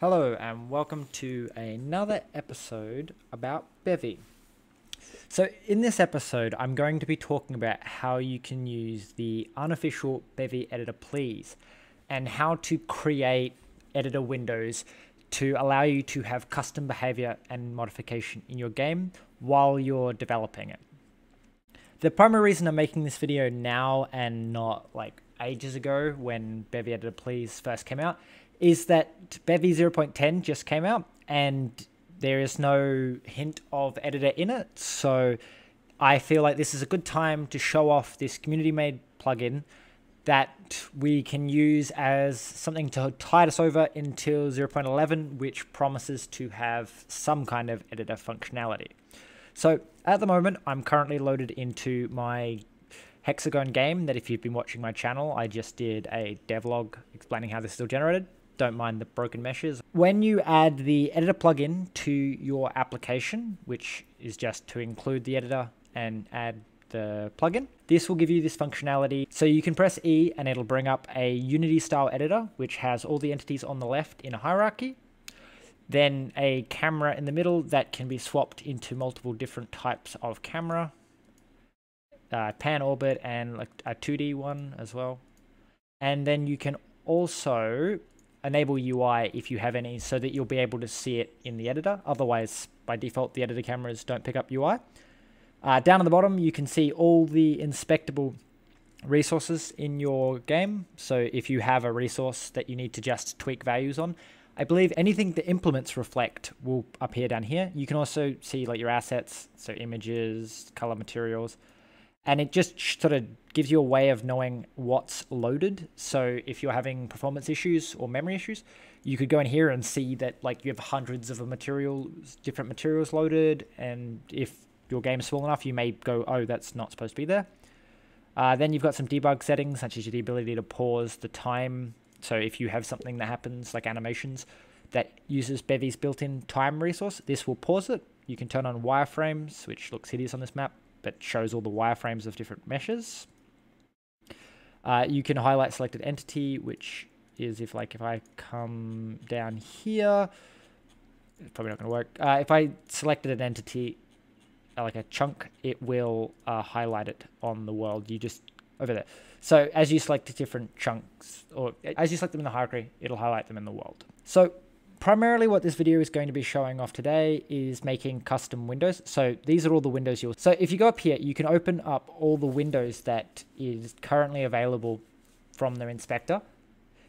Hello, and welcome to another episode about Bevy. So, in this episode, I'm going to be talking about how you can use the unofficial Bevy editor, please, and how to create editor windows to allow you to have custom behavior and modification in your game while you're developing it. The primary reason I'm making this video now and not like ages ago when Bevy Editor Pls first came out is that Bevy 0.10 just came out and there is no hint of editor in it. So I feel like this is a good time to show off this community made plugin that we can use as something to tide us over until 0.11, which promises to have some kind of editor functionality. So at the moment, I'm currently loaded into my Hexagon game that if you've been watching my channel, I just did a devlog explaining how this is all generated don't mind the broken meshes. When you add the editor plugin to your application, which is just to include the editor and add the plugin. This will give you this functionality. So you can press E and it'll bring up a Unity style editor, which has all the entities on the left in a hierarchy. Then a camera in the middle that can be swapped into multiple different types of camera. Uh, pan orbit and like a 2D one as well. And then you can also enable UI if you have any so that you'll be able to see it in the editor. Otherwise, by default, the editor cameras don't pick up UI. Uh, down at the bottom, you can see all the inspectable resources in your game. So if you have a resource that you need to just tweak values on, I believe anything that implements reflect will appear down here. You can also see like your assets, so images, color materials, and it just sort of gives you a way of knowing what's loaded. So if you're having performance issues or memory issues, you could go in here and see that like you have hundreds of materials, different materials loaded, and if your game is small enough, you may go, oh, that's not supposed to be there. Uh, then you've got some debug settings, such as the ability to pause the time. So if you have something that happens, like animations, that uses Bevy's built-in time resource, this will pause it. You can turn on wireframes, which looks hideous on this map but shows all the wireframes of different meshes. Uh, you can highlight selected entity, which is if like if I come down here, it's probably not going to work. Uh, if I selected an entity, uh, like a chunk, it will uh, highlight it on the world. You just over there. So as you select different chunks, or as you select them in the hierarchy, it'll highlight them in the world. So Primarily what this video is going to be showing off today is making custom windows. So these are all the windows you'll... So if you go up here, you can open up all the windows that is currently available from the inspector.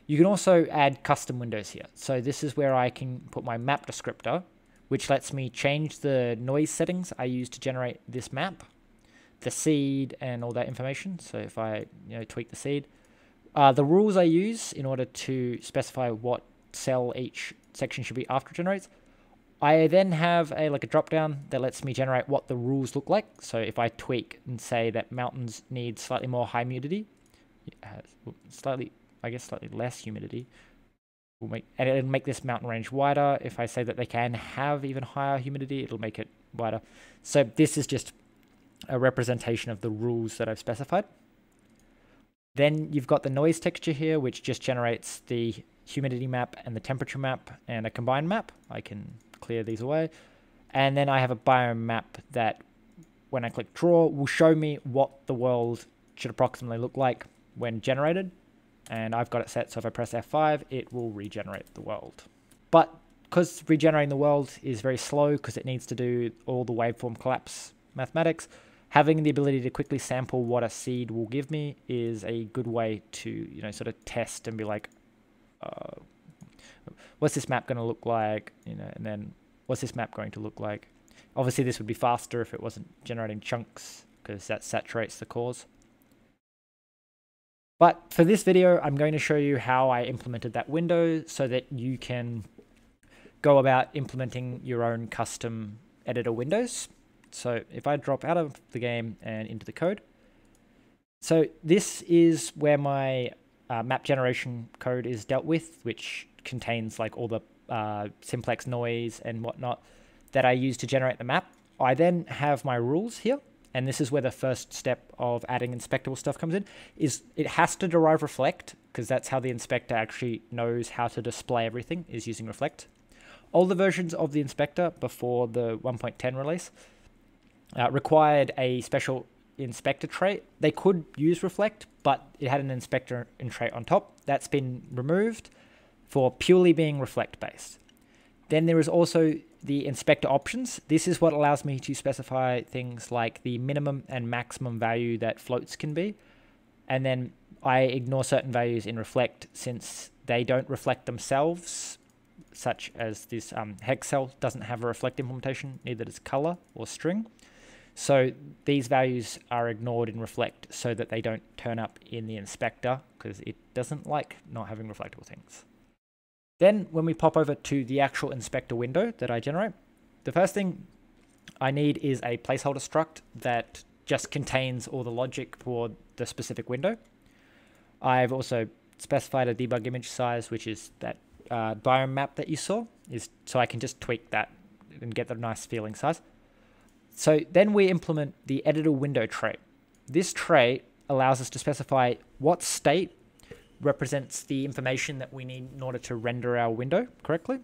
You can also add custom windows here. So this is where I can put my map descriptor, which lets me change the noise settings I use to generate this map, the seed and all that information. So if I you know tweak the seed, uh, the rules I use in order to specify what cell each section should be after generates. I then have a like a drop down that lets me generate what the rules look like. So if I tweak and say that mountains need slightly more high humidity, uh, slightly I guess slightly less humidity, will make and it'll make this mountain range wider. If I say that they can have even higher humidity, it'll make it wider. So this is just a representation of the rules that I've specified. Then you've got the noise texture here, which just generates the humidity map and the temperature map and a combined map. I can clear these away. And then I have a biome map that when I click draw will show me what the world should approximately look like when generated. And I've got it set so if I press F5 it will regenerate the world. But because regenerating the world is very slow because it needs to do all the waveform collapse mathematics, having the ability to quickly sample what a seed will give me is a good way to, you know, sort of test and be like, uh, what's this map going to look like, you know, and then what's this map going to look like. Obviously, this would be faster if it wasn't generating chunks because that saturates the cores. But for this video, I'm going to show you how I implemented that window so that you can go about implementing your own custom editor windows. So if I drop out of the game and into the code, so this is where my uh, map generation code is dealt with, which contains like all the uh, simplex noise and whatnot that I use to generate the map. I then have my rules here, and this is where the first step of adding inspectable stuff comes in, is it has to derive reflect because that's how the inspector actually knows how to display everything is using reflect. All the versions of the inspector before the 1.10 release uh, required a special inspector trait. They could use reflect, but it had an inspector in trait on top. That's been removed for purely being reflect based. Then there is also the inspector options. This is what allows me to specify things like the minimum and maximum value that floats can be. And then I ignore certain values in reflect since they don't reflect themselves, such as this um, hex cell doesn't have a reflect implementation, neither does color or string. So these values are ignored in reflect so that they don't turn up in the inspector because it doesn't like not having reflectable things. Then when we pop over to the actual inspector window that I generate, the first thing I need is a placeholder struct that just contains all the logic for the specific window. I've also specified a debug image size, which is that uh, biome map that you saw, is so I can just tweak that and get the nice feeling size. So then we implement the editor window trait. This trait allows us to specify what state represents the information that we need in order to render our window correctly.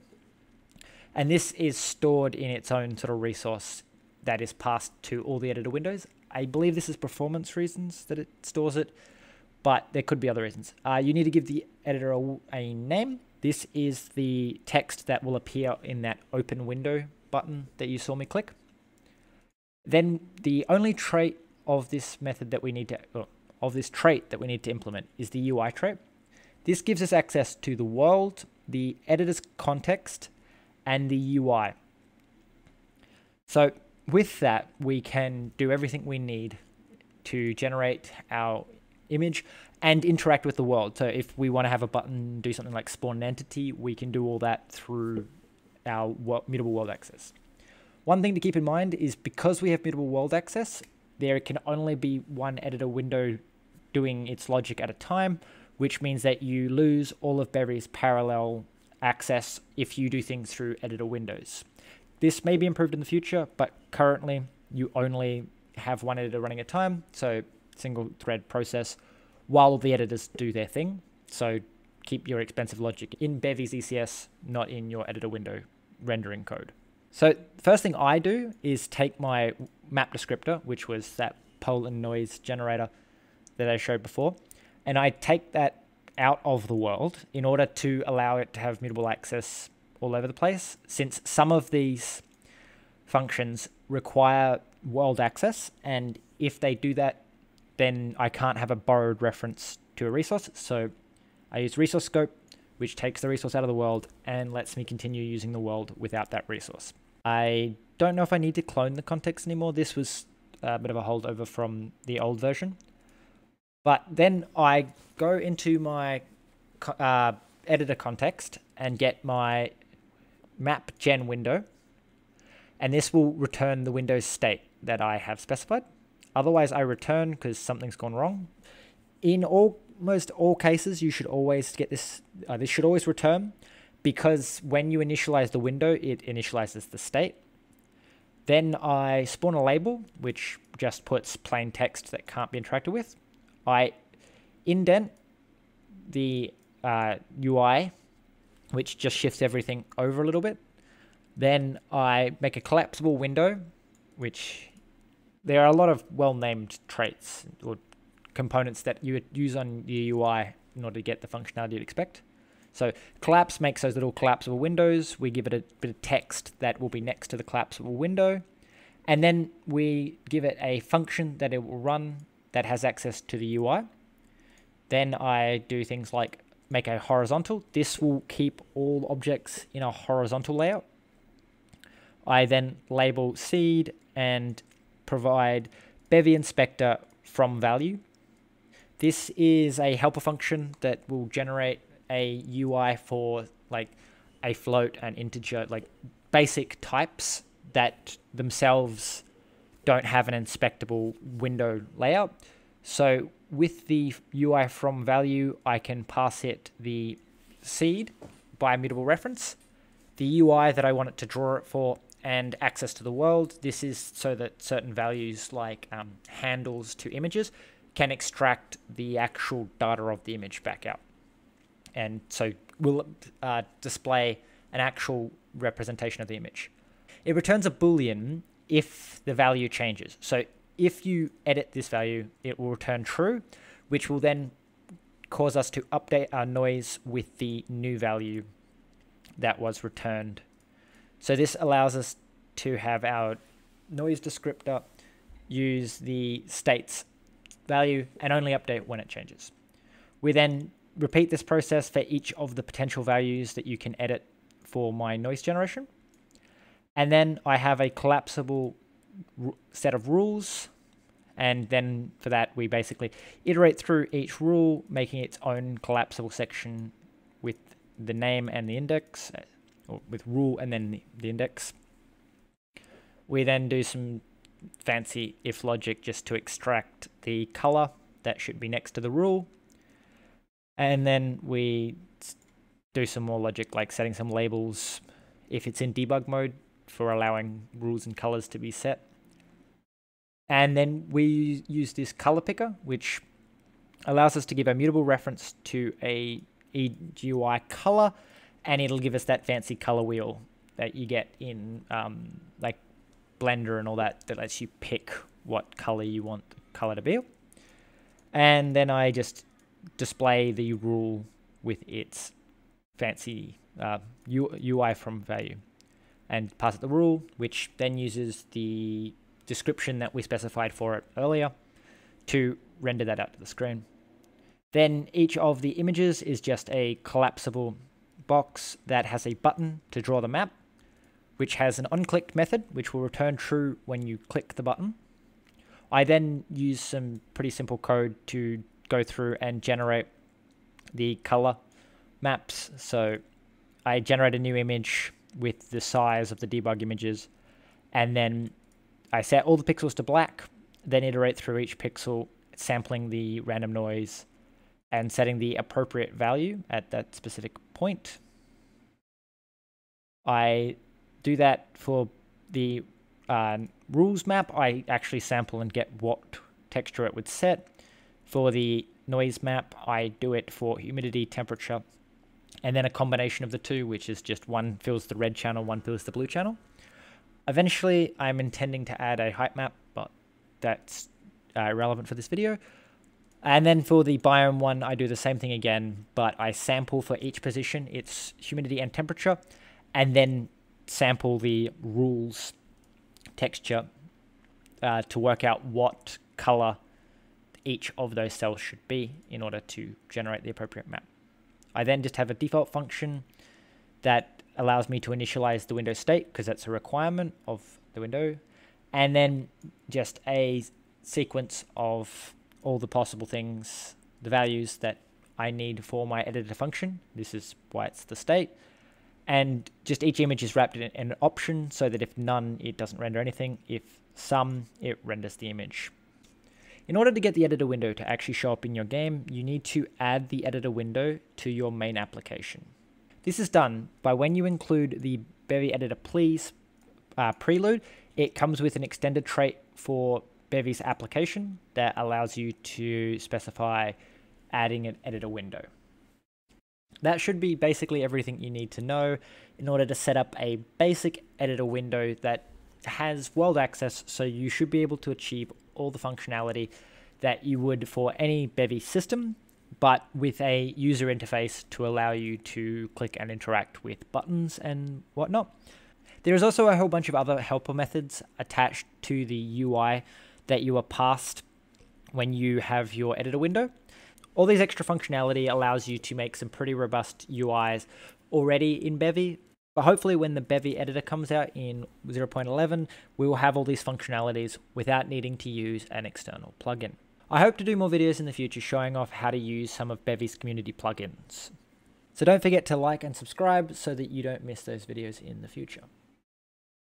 And this is stored in its own sort of resource that is passed to all the editor windows. I believe this is performance reasons that it stores it, but there could be other reasons. Uh, you need to give the editor a, a name. This is the text that will appear in that open window button that you saw me click. Then the only trait of this method that we need to, of this trait that we need to implement is the UI trait. This gives us access to the world, the editor's context, and the UI. So with that, we can do everything we need to generate our image and interact with the world. So if we want to have a button do something like spawn an entity, we can do all that through our mutable world access. One thing to keep in mind is because we have mutable world access, there can only be one editor window doing its logic at a time, which means that you lose all of Bevy's parallel access if you do things through editor windows. This may be improved in the future, but currently you only have one editor running at a time, so single thread process, while the editors do their thing. So keep your expensive logic in Bevy's ECS, not in your editor window rendering code. So first thing I do is take my map descriptor, which was that pole and noise generator that I showed before, and I take that out of the world in order to allow it to have mutable access all over the place, since some of these functions require world access, and if they do that, then I can't have a borrowed reference to a resource. So I use resource scope, which takes the resource out of the world and lets me continue using the world without that resource. I don't know if I need to clone the context anymore. This was a bit of a holdover from the old version. But then I go into my uh, editor context and get my map gen window. And this will return the Windows state that I have specified. Otherwise, I return because something's gone wrong. In almost all cases, you should always get this. Uh, this should always return because when you initialize the window, it initializes the state. Then I spawn a label, which just puts plain text that can't be interacted with. I indent the uh, UI, which just shifts everything over a little bit. Then I make a collapsible window, which there are a lot of well-named traits or components that you would use on your UI in order to get the functionality you'd expect. So collapse makes those little collapsible windows. We give it a bit of text that will be next to the collapsible window. And then we give it a function that it will run that has access to the UI. Then I do things like make a horizontal. This will keep all objects in a horizontal layout. I then label seed and provide Bevy inspector from value. This is a helper function that will generate a UI for like a float and integer, like basic types that themselves don't have an inspectable window layout. So with the UI from value, I can pass it the seed by immutable reference, the UI that I want it to draw it for, and access to the world. This is so that certain values like um, handles to images can extract the actual data of the image back out. And so will uh, display an actual representation of the image. It returns a boolean if the value changes. So if you edit this value, it will return true, which will then cause us to update our noise with the new value that was returned. So this allows us to have our noise descriptor use the state's value and only update when it changes. We then repeat this process for each of the potential values that you can edit for my noise generation. And then I have a collapsible set of rules. And then for that, we basically iterate through each rule, making its own collapsible section with the name and the index, uh, or with rule and then the, the index. We then do some fancy if logic just to extract the color that should be next to the rule. And then we do some more logic like setting some labels if it's in debug mode for allowing rules and colors to be set. And then we use this color picker, which allows us to give a mutable reference to a EGUI color, and it'll give us that fancy color wheel that you get in um, like Blender and all that, that lets you pick what color you want the color to be. And then I just display the rule with its fancy uh, UI from value and pass it the rule, which then uses the description that we specified for it earlier to render that out to the screen. Then each of the images is just a collapsible box that has a button to draw the map, which has an onClicked method, which will return true when you click the button. I then use some pretty simple code to go through and generate the color maps. So I generate a new image with the size of the debug images, and then I set all the pixels to black, then iterate through each pixel, sampling the random noise and setting the appropriate value at that specific point. I do that for the uh, rules map. I actually sample and get what texture it would set. For the noise map, I do it for humidity, temperature, and then a combination of the two, which is just one fills the red channel, one fills the blue channel. Eventually, I'm intending to add a height map, but that's uh, irrelevant for this video. And then for the biome one, I do the same thing again, but I sample for each position its humidity and temperature, and then sample the rules texture uh, to work out what color each of those cells should be in order to generate the appropriate map. I then just have a default function that allows me to initialize the window state because that's a requirement of the window, and then just a sequence of all the possible things, the values that I need for my editor function. This is why it's the state. And just each image is wrapped in an option so that if none, it doesn't render anything. If some, it renders the image. In order to get the editor window to actually show up in your game, you need to add the editor window to your main application. This is done by when you include the Bevy editor pls uh, prelude, it comes with an extended trait for Bevy's application that allows you to specify adding an editor window. That should be basically everything you need to know in order to set up a basic editor window that has world access, so you should be able to achieve all the functionality that you would for any Bevy system, but with a user interface to allow you to click and interact with buttons and whatnot. There is also a whole bunch of other helper methods attached to the UI that you are passed when you have your editor window. All these extra functionality allows you to make some pretty robust UIs already in Bevy, but hopefully when the Bevy editor comes out in 0.11, we will have all these functionalities without needing to use an external plugin. I hope to do more videos in the future showing off how to use some of Bevy's community plugins. So don't forget to like and subscribe so that you don't miss those videos in the future.